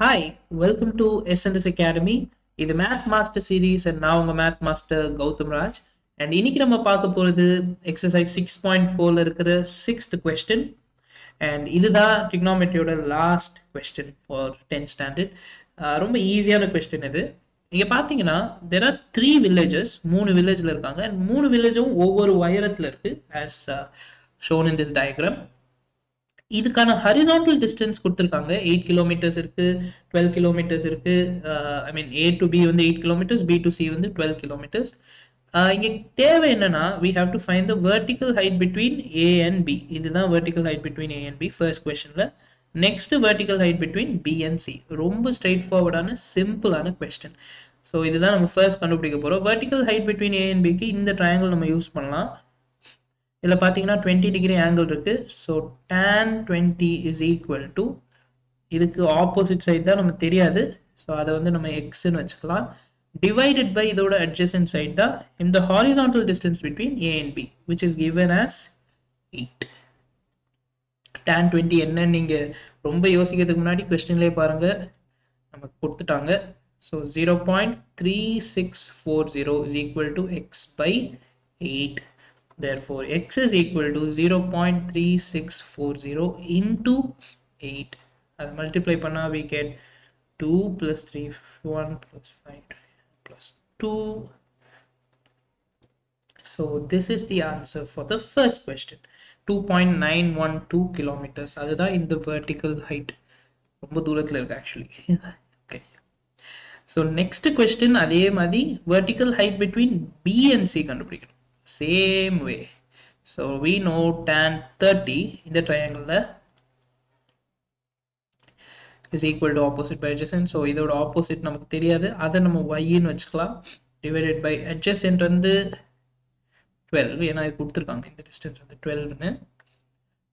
Hi welcome to SNS academy இது math master series and நான் உங்கள் math master Gautham Raj. And இன்னைக்கு நம்ம பார்க்க போகிறது எக்ஸசைஸ் சிக்ஸ் பாயிண்ட் ஃபோரில் இருக்கிற சிக்ஸ்த் கொஸ்டின் அண்ட் இதுதான் டிக்னாமெட்ரியோட last question for tenth standard ரொம்ப ஈஸியான கொஸ்டின் இது. இங்கே பார்த்தீங்கன்னா தெர் ஆர் த்ரீ வில்லேஜஸ் மூணு வில்லேஜில் இருக்காங்க. அண்ட் மூணு வில்லேஜும் ஒவ்வொரு உயரத்தில் இருக்குது as shown in this diagram இதுக்கான ஹரிசான்டல் டிஸ்டன்ஸ் கொடுத்துருக்காங்க. எயிட் கிலோமீட்டர்ஸ் இருக்கு டுவெல் கிலோமீட்டர்ஸ் இருக்கு. I mean A to B வந்து eight kilometres B to C வந்து டுவெல் கிலோமீட்டர்ஸ் இங்கே தேவை என்னன்னா we have to find the vertical height between A and B இதுதான் vertical height between A and B first கொஸ்டின்ல next vertical height between B and C ரொம்ப straight ஃபார்வர்டான சிம்பிளான question so இதுதான் நம்ம ஃபர்ஸ்ட் கண்டுபிடிக்க போகிறோம் vertical height between A and பிக்கு இந்த ட்ரையாங்கிள் நம்ம யூஸ் பண்ணலாம். இதில் பார்த்தீங்கன்னா டுவெண்ட்டி டிகிரி ஆங்கிள் இருக்குது so tan twenty is equal to இதுக்கு ஆப்போசிட் சைட் தான் நமக்கு தெரியாது. ஸோ அதை வந்து நம்ம எக்ஸ்ன்னு வச்சுக்கலாம். டிவைடட் பை இதோட அட்ஜசன்ட் சைட் தான் இந்த horizontal distance between A and B which is given as eight tan twenty என்னன்னு நீங்கள் ரொம்ப யோசிக்கிறதுக்கு முன்னாடி கொஸ்டின்லேயே பாருங்கள் நமக்கு கொடுத்துட்டாங்க. So zero point three six four zero is equal to x by eight therefore x is equal to 0.3640 into 8 அதை multiply பண்ணா we get 2 plus 3 1 plus 5 plus 2 so this is the answer for the first question 2.912 kilometers அதுதான் இந்த vertical height ரொம்ப தூரத்தில் இருக்கு actually okay so next question அதே மாதிரி vertical height between B and C கண்டுபிடிக்கணும் same way so we know tan 30 in the triangle is equal to opposite by adjacent so இதோட opposite நமக்கு தெரியாது அதை நம்ம y-ன்னு வச்சுக்கலாம் divided by adjacent வந்து 12 ஏன்னா இது கொடுத்துருக்காங்க இந்த distance வந்து 12ன்னு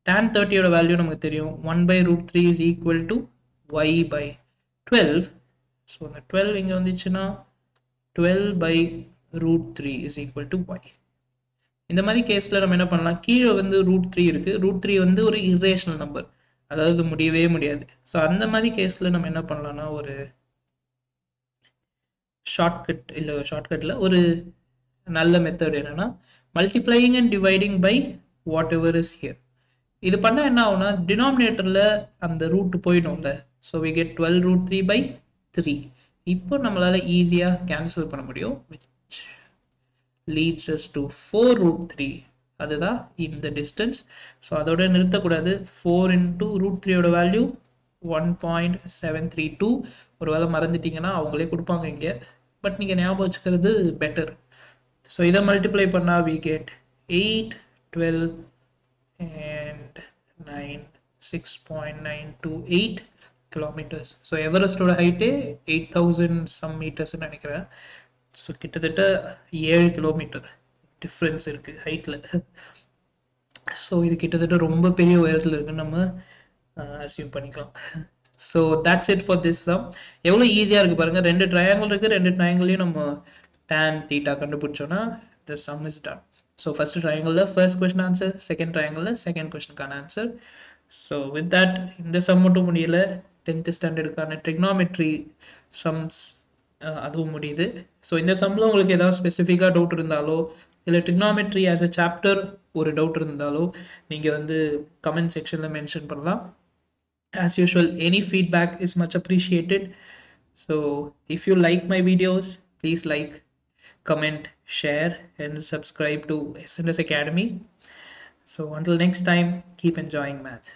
tan 30 யோட வேல்யூ நமக்கு தெரியும் 1 by root 3 is equal to y by 12 so இந்த 12 இங்க வந்துச்சுன்னா 12 by root 3 is equal to y இந்த மாதிரி கேஸில் நம்ம என்ன பண்ணலாம்? கீழே வந்து ரூட் த்ரீ இருக்குது ரூட் த்ரீ வந்து ஒரு இரேஷனல் நம்பர் அதாவது முடியவே முடியாது. ஸோ அந்த மாதிரி கேஸில் நம்ம என்ன பண்ணலாம்னா ஒரு ஷார்ட்கட் இல்லை ஷார்ட்கட்டில் ஒரு நல்ல மெத்தட் என்னன்னா multiplying and dividing by whatever is here இது பண்ணால் என்ன ஆகும்னா டினாமினேட்டரில் அந்த root போயிடும்ல. So we get twelve root three by three இப்போ நம்மளால் ஈஸியாக கேன்சல் பண்ண முடியும். Which leads us to 4 root 3 அதுதான் இந்த டிஸ்டன்ஸ் ஸோ அதோட நிறுத்தக்கூடாது. ஃபோர் இன்டூ ரூட் த்ரீயோட value one point seven three two ஒரு வேளை மறந்துட்டீங்கன்னா அவங்களே கொடுப்பாங்க இங்கே. பட் நீங்கள் ஞாபகம் வச்சுக்கிறது பெட்டர் ஸோ இதை மல்டிப்ளை பண்ணால் we get eight twelve and nine six point nine two eight kilometres so எவரெஸ்டோட ஹைட்டே எயிட் தௌசண்ட் சம் மீட்டர்ஸ்ன்னு நினைக்கிறேன். ஸோ கிட்டத்தட்ட ஏழு கிலோமீட்டர் டிஃப்ரென்ஸ் இருக்குது ஹைட்டில் ஸோ இது கிட்டத்தட்ட ரொம்ப பெரிய உயரத்தில் இருக்குன்னு நம்ம அசீவ் பண்ணிக்கலாம். So that's it for this sum எவ்வளோ ஈஸியாக இருக்குது பாருங்கள் ரெண்டு ட்ரையாங்கிள் இருக்குது ரெண்டு ட்ரையாங்கிளையும் நம்ம tan theta கண்டுபிடிச்சோன்னா the sum is done so first ட்ரையாங்கிளில் first question answer second ட்ரையாங்கிளில் செகண்ட் கொஸ்டினுக்கான ஆன்சர் ஸோ வித் தட் இந்த சம் மட்டும் முடியல. டென்த்து ஸ்டாண்டர்டுக்கான ட்ரிக்னாமெட்ரி சம்ஸ் அதுவும் முடியுது. ஸோ இந்த சம்பளம் உங்களுக்கு ஏதாவது ஸ்பெசிஃபிக்காக டவுட் இருந்தாலோ இல்லை ட்ரிக்னாமெட்ரி ஆஸ் அ சாப்டர் ஒரு டவுட் இருந்தாலோ நீங்கள் வந்து கமெண்ட் செக்ஷனில் மென்ஷன் பண்ணலாம். As usual any feedback is much appreciated so if you like my videos please like comment share and subscribe to SNS academy so until next time keep enjoying maths